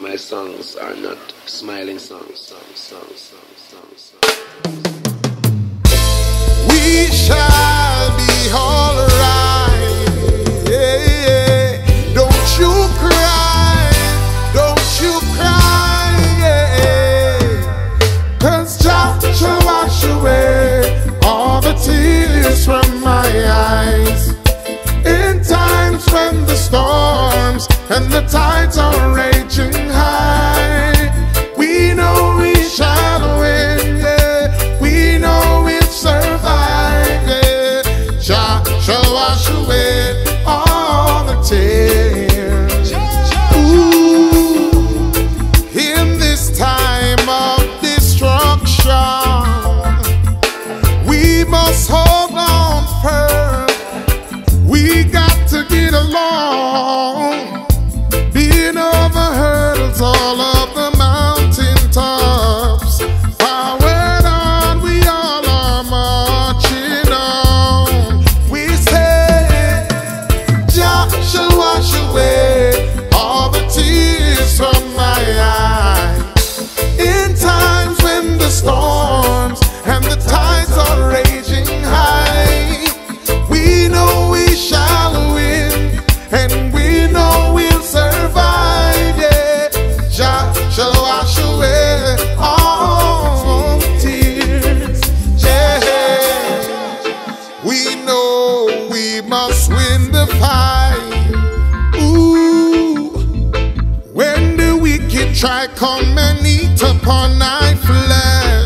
My songs are not smiling songs, songs, songs, songs, songs, songs. We shall be all right. Yeah, yeah. Don't you cry, don't you cry. Yeah. Cause Jah shall wash away all the tears from my eyes. In times when the storms and the tides are raging away all the tears. We know we must win the fight. Ooh, when the wicked try come and eat upon our flesh.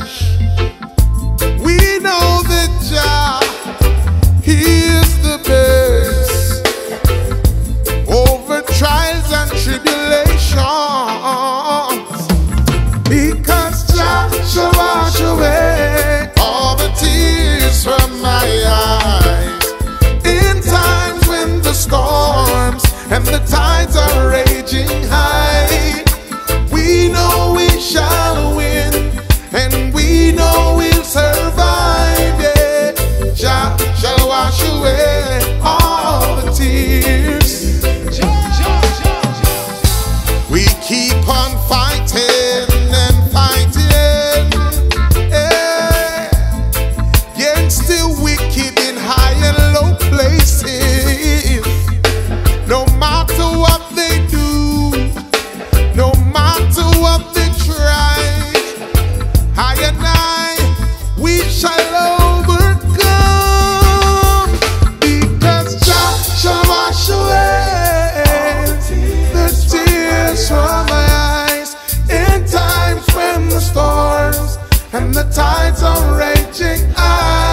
places. and the tides are raging high.